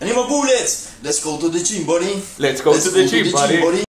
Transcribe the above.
bullets. Let's go to the gym, buddy. Let's go to the gym, buddy.